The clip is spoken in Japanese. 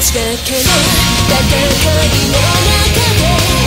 命がけの戦いの中で